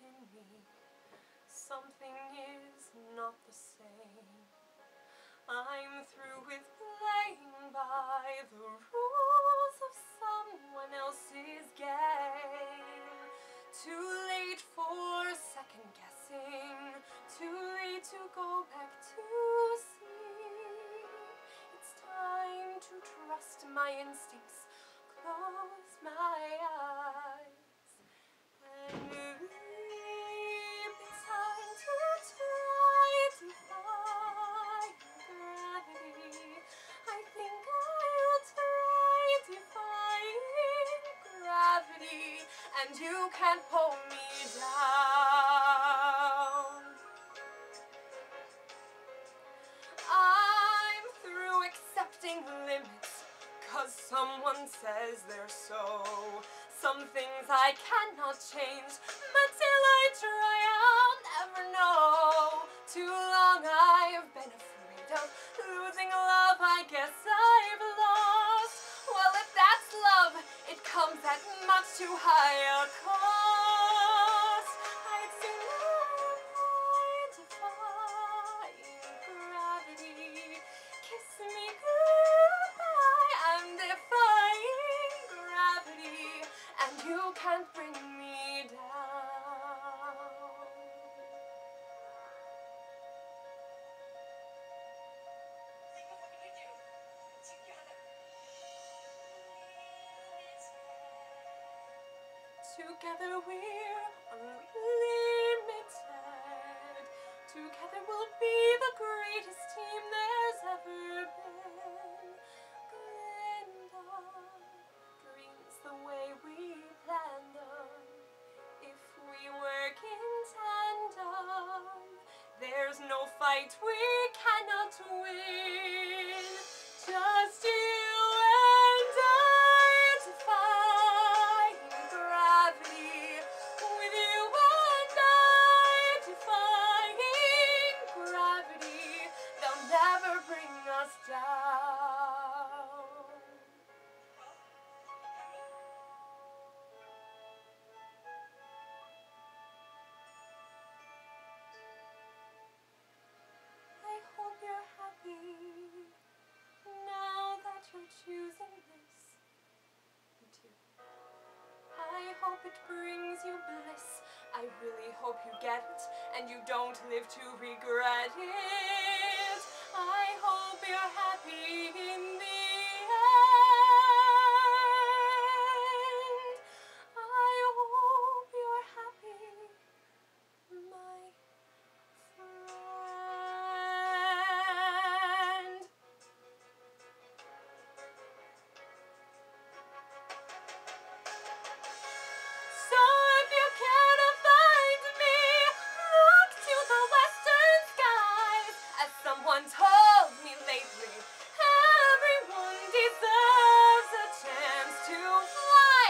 within me. Something is not the same. I'm through with playing by the rules of someone else's game. Too late for second guessing, too late to go back to see. It's time to trust my instincts, close my and you can't pull me down. I'm through accepting limits, cause someone says they're so. Some things I cannot change, but till I try, I'll never know. Too long I've been afraid of losing love, much too high Together we're unlimited. Together we'll be the greatest team there's ever been. Glinda dreams the way we planned them. If we work in tandem, there's no fight we cannot win. Hope it brings you bliss. I really hope you get it and you don't live to regret it. I hope you're happy someone told me lately, everyone deserves a chance to fly.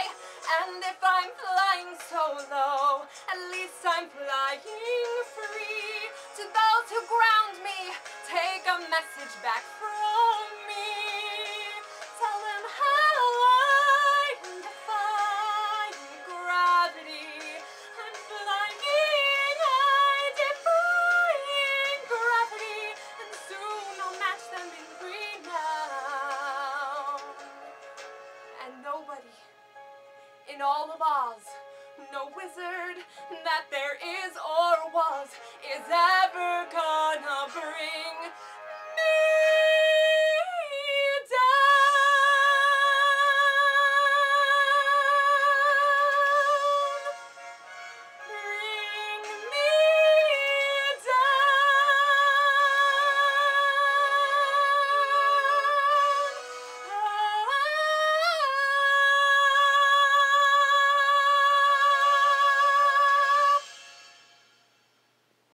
And if I'm flying so low, at least I'm flying free. To those who ground me, take a message back from me. In all of Oz, no wizard that there is or was, is ever gonna bring